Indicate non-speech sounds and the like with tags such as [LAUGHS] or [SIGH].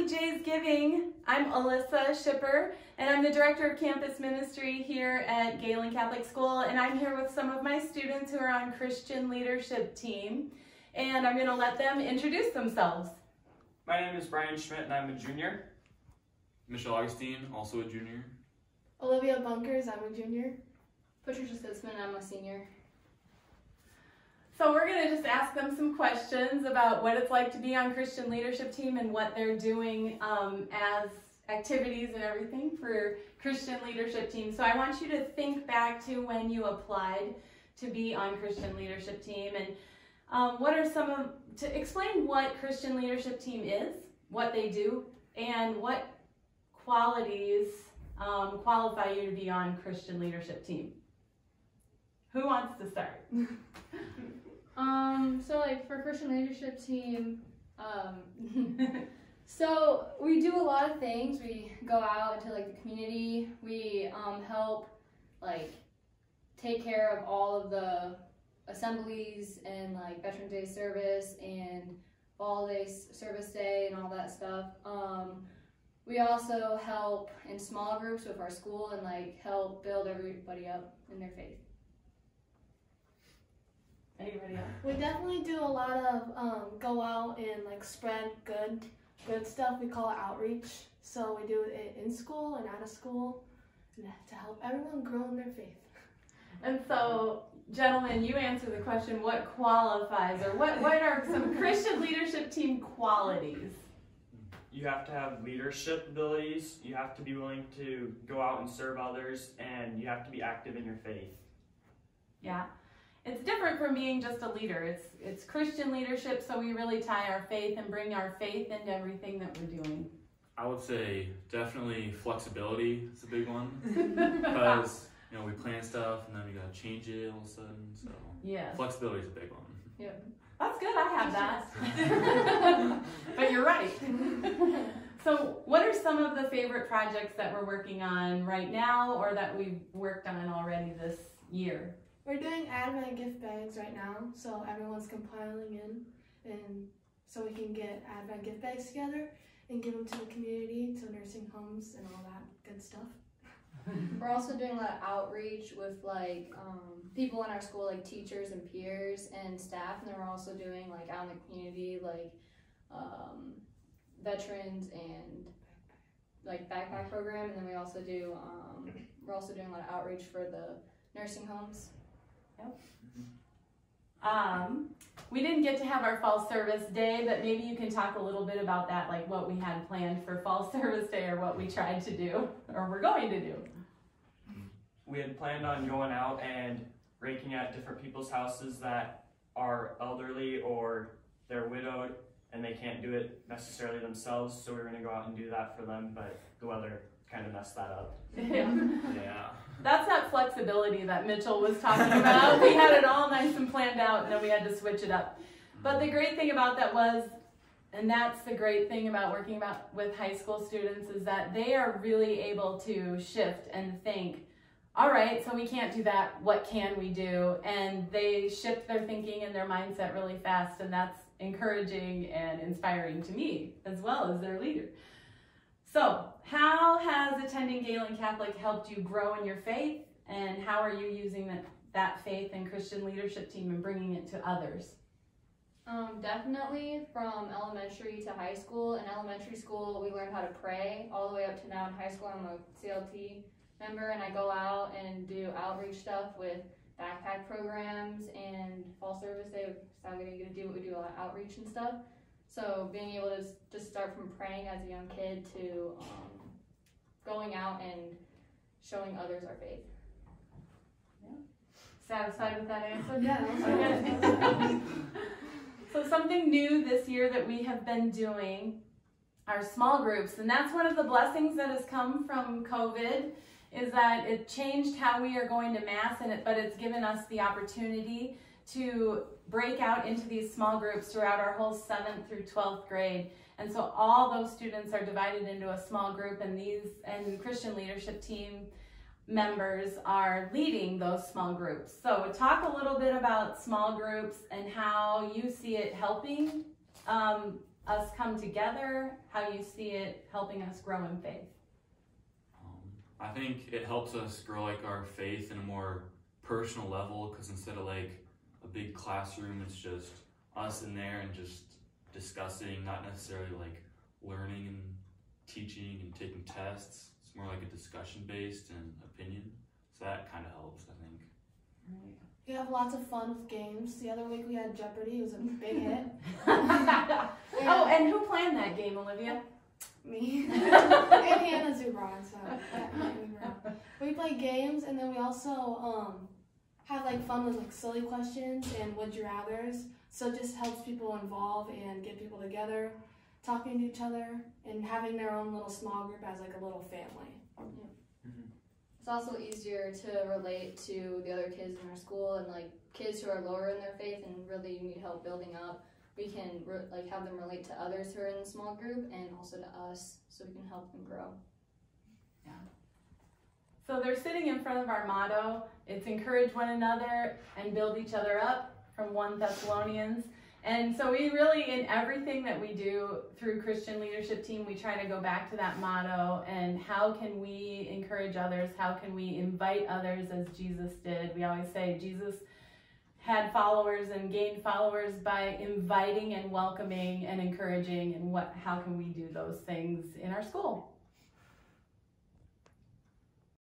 Happy J's Giving. I'm Alissa Schipper, and I'm the Director of Campus Ministry here at Gehlen Catholic School, and I'm here with some of my students who are on Christian Leadership Team, and I'm going to let them introduce themselves. My name is Brian Schmidt, and I'm a junior. Michelle Augustine, also a junior. Olivia Bunkers, I'm a junior. Patricia Sitzman, I'm a senior. So we're going to just ask them some questions about what it's like to be on Christian Leadership Team and what they're doing um, as activities and everything for Christian Leadership Team. So I want you to think back to when you applied to be on Christian Leadership Team and um, what are some of, to explain what Christian Leadership Team is, what they do, and what qualities um, qualify you to be on Christian Leadership Team. Who wants to start? [LAUGHS] Um, so like for Christian leadership team, um, [LAUGHS] so we do a lot of things. We go out into like the community. We um, help like take care of all of the assemblies and like Veterans Day service and Fall Day service day and all that stuff. Um, we also help in small groups with our school and like help build everybody up in their faith. Anybody else? We definitely do a lot of um, go out and like spread good good stuff. We call it outreach. So we do it in school and out of school to help everyone grow in their faith. And so, gentlemen, you answer the question what qualifies or what, what are some [LAUGHS] Christian leadership team qualities? You have to have leadership abilities. You have to be willing to go out and serve others, and you have to be active in your faith. Yeah. It's different from being just a leader. It's it's Christian leadership, so we really tie our faith and bring our faith into everything that we're doing. I would say definitely flexibility is a big one [LAUGHS] because you know we plan stuff and then we gotta change it all of a sudden. So yeah, flexibility is a big one. Yeah, That's good. I have that. [LAUGHS] [LAUGHS] but you're right. so, what are some of the favorite projects that we're working on right now or that we've worked on already this year? We're doing Advent gift bags right now, so everyone's compiling in, and so we can get Advent gift bags together and give them to the community, to nursing homes, and all that good stuff. [LAUGHS] We're also doing a lot of outreach with like um, people in our school, like teachers and peers and staff, and then we're also doing like out in the community, like um, veterans and like backpack program, and then we also do um, we're also doing a lot of outreach for the nursing homes. Um, we didn't get to have our fall service day, but maybe you can talk a little bit about that, like what we had planned for fall [LAUGHS] service day or what we tried to do or we're going to do. We had planned on going out and raking at different people's houses that are elderly or they're widowed and they can't do it necessarily themselves. So we were going to go out and do that for them, but the weather kind of messed that up. [LAUGHS] Yeah. Yeah. That's that flexibility that Mitchell was talking about. we had it all nice and planned out, and then we had to switch it up. But the great thing about that was, and that's the great thing about working about with high school students, is that they are really able to shift and think, all right, so we can't do that. What can we do? And they shift their thinking and their mindset really fast, and that's encouraging and inspiring to me as well as their leader. So, how has attending Gehlen Catholic helped you grow in your faith, and how are you using that, that faith and Christian leadership team and bringing it to others? Um, definitely from elementary to high school. In elementary school, we learned how to pray all the way up to now in high school. I'm a CLT member, and I go out and do outreach stuff with backpack programs and fall service day. So I'm gonna get to do what we do a lot of outreach and stuff. So being able to just start from praying as a young kid to um, going out and showing others our faith. Yeah. Satisfied with that answer? Yeah, [LAUGHS] so something new this year that we have been doing are small groups, and that's one of the blessings that has come from COVID is that it changed how we are going to mass and it but it's given us the opportunity to break out into these small groups throughout our whole 7th through 12th grade. And so all those students are divided into a small group and these and Christian leadership team members are leading those small groups. So talk a little bit about small groups and how you see it helping um, us come together, how you see it helping us grow in faith. I think it helps us grow like our faith in a more personal level because instead of like a big classroom, it's just us in there and just discussing, not necessarily like learning and teaching and taking tests. It's more like a discussion based and opinion. So that kind of helps, I think. We have lots of fun with games. The other week we had Jeopardy. It was a big hit. [LAUGHS] [LAUGHS] oh, and who planned that game, Olivia? Me [LAUGHS] and Hannah Zubron. So we play games, and then we also um, have like fun with like silly questions and would you rather's. So it just helps people involve and get people together, talking to each other, and having their own little small group as like a little family. It's also easier to relate to the other kids in our school and like kids who are lower in their faith and really need help building up. We can re- like have them relate to others who are in the small group and also to us, so we can help them grow. yeah So they're sitting in front of our motto. It's encourage one another and build each other up from 1 Thessalonians. And so we really, in everything that we do through Christian Leadership Team, we try to go back to that motto and how can we encourage others? How can we invite others as Jesus did? We always say Jesus had followers and gained followers by inviting and welcoming and encouraging and what how can we do those things in our school?